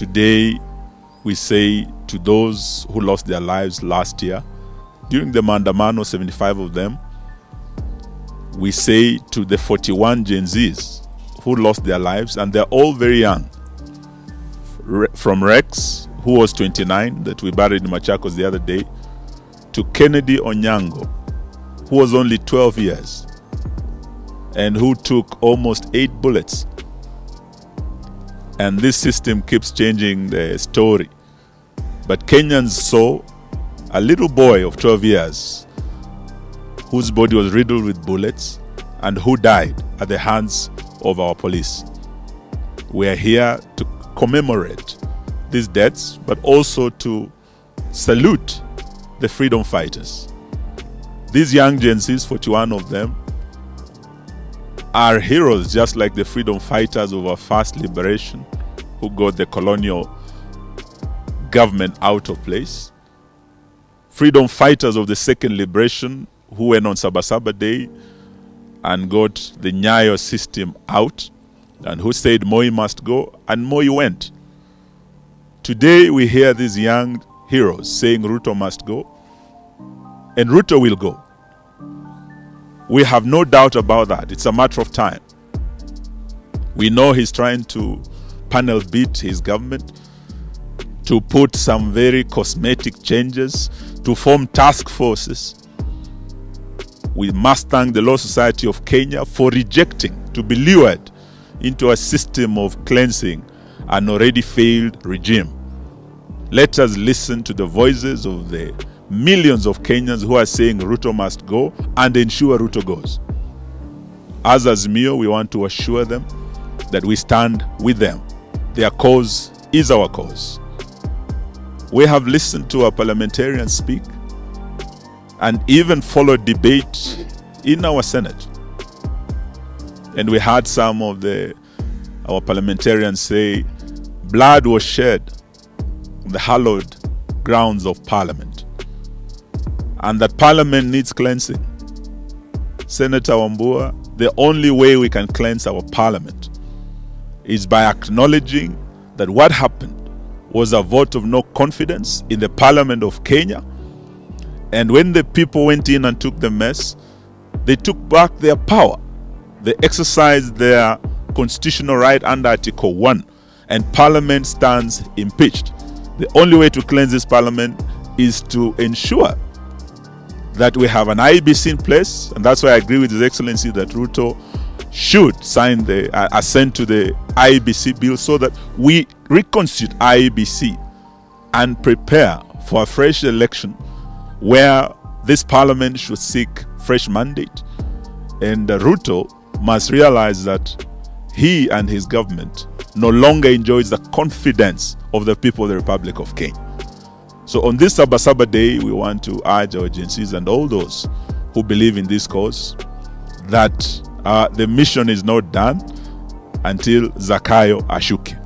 Today, we say to those who lost their lives last year, during the Maandamano, 75 of them, we say to the 41 Gen Zs who lost their lives, and they're all very young. From Rex, who was 29, that we buried in Machakos the other day, to Kennedy Onyango, who was only 12 years and who took almost eight bullets. And this system keeps changing the story. But Kenyans saw a little boy of 12 years whose body was riddled with bullets and who died at the hands of our police. We are here to commemorate these deaths, but also to salute the freedom fighters. These young Gen Zs, 41 of them, are heroes just like the freedom fighters of our first liberation who got the colonial government out of place. Freedom fighters of the second liberation who went on Sabasaba Day and got the Nyayo system out and who said Moi must go and Moi went. Today we hear these young heroes saying Ruto must go and Ruto will go. We have no doubt about that. It's a matter of time. We know he's trying to panel beat his government, to put some very cosmetic changes, to form task forces. We must thank the Law Society of Kenya for rejecting to be lured into a system of cleansing an already failed regime. Let us listen to the voices of the millions of Kenyans who are saying Ruto must go and ensure Ruto goes. As Azimio, we want to assure them that we stand with them. Their cause is our cause. We have listened to our parliamentarians speak and even followed debate in our Senate. And we heard some of the our parliamentarians say blood was shed on the hallowed grounds of parliament and that parliament needs cleansing. Senator Wambua, the only way we can cleanse our parliament is by acknowledging that what happened was a vote of no confidence in the parliament of Kenya. And when the people went in and took the mess, they took back their power. They exercised their constitutional right under Article 1, and parliament stands impeached. The only way to cleanse this parliament is to ensure that we have an IEBC in place, and that's why I agree with His Excellency that Ruto should sign the uh, assent to the IEBC bill so that we reconstitute IEBC and prepare for a fresh election where this parliament should seek fresh mandate. And uh, Ruto must realize that he and his government no longer enjoys the confidence of the people of the Republic of Kenya. So on this Sabasaba Day, we want to urge our agencies and all those who believe in this cause that uh, the mission is not done until Zakayo Ashuke.